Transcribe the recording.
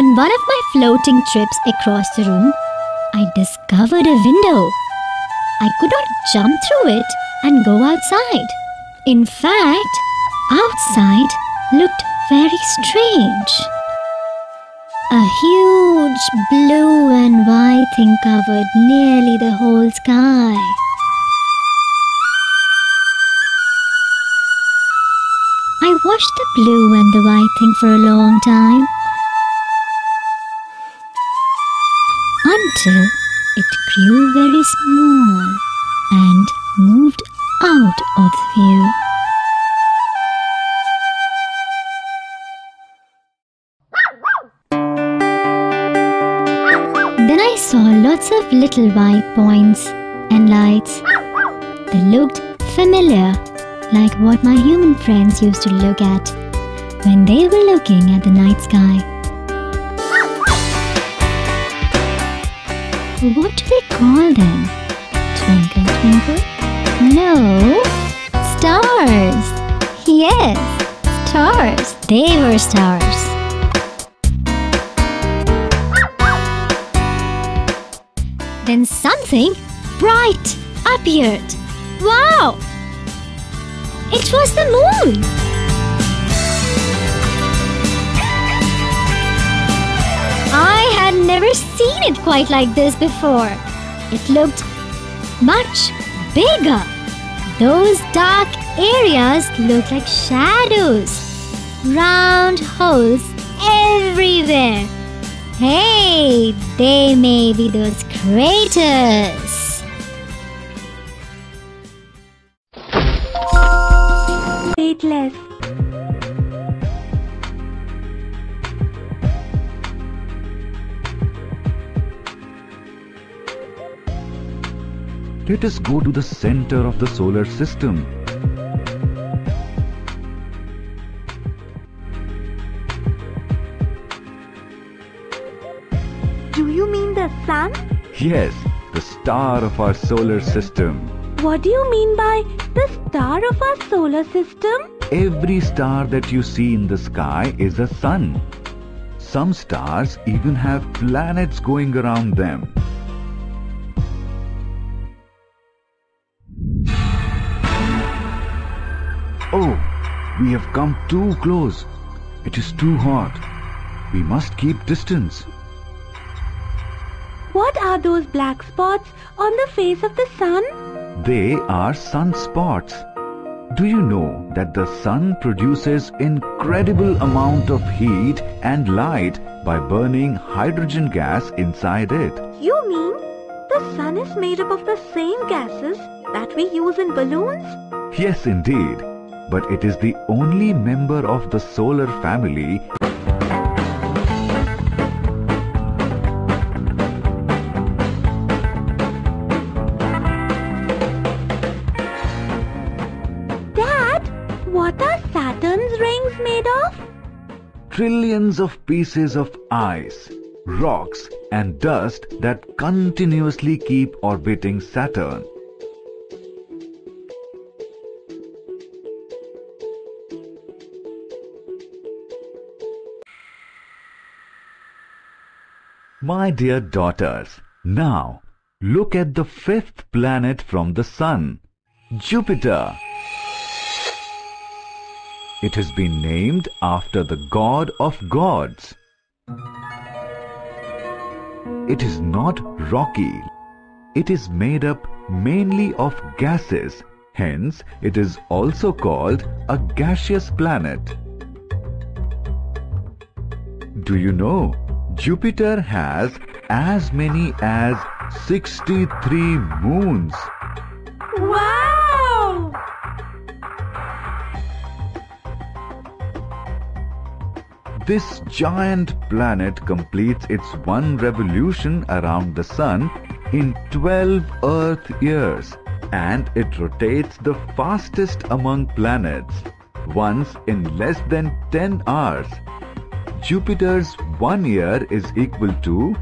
On one of my floating trips across the room, I discovered a window. I could not jump through it and go outside. In fact, outside looked very strange. A huge blue and white thing covered nearly the whole sky. I watched the blue and the white thing for a long time until it grew very small and moved out of view. Then I saw lots of little white points and lights. They looked familiar, like what my human friends used to look at when they were looking at the night sky. What do they call them? Twinkle, twinkle? No, stars. Yes, stars. They were stars. Then something bright appeared. Wow! It was the moon! Seen it quite like this before. It looked much bigger. Those dark areas looked like shadows, round holes everywhere. Hey, they may be those craters. Weightless. Let us go to the center of the solar system. Do you mean the sun? Yes, the star of our solar system. What do you mean by the star of our solar system? Every star that you see in the sky is a sun. Some stars even have planets going around them. Oh, we have come too close. It is too hot. We must keep distance. What are those black spots on the face of the sun? They are sunspots. Do you know that the sun produces incredible amount of heat and light by burning hydrogen gas inside it? You mean the sun is made up of the same gases that we use in balloons? Yes, indeed. But it is the only member of the solar family Dad, what are Saturn's rings made of? trillions of pieces of ice, rocks and dust that continuously keep orbiting Saturn. My dear daughters, now look at the fifth planet from the Sun, Jupiter. It has been named after the god of gods. It is not rocky. It is made up mainly of gases. Hence, it is also called a gaseous planet. Do you know Jupiter has as many as 63 moons? Wow! This giant planet completes its one revolution around the Sun in 12 Earth years and it rotates the fastest among planets, once in less than 10 hours. Jupiter's one year is equal to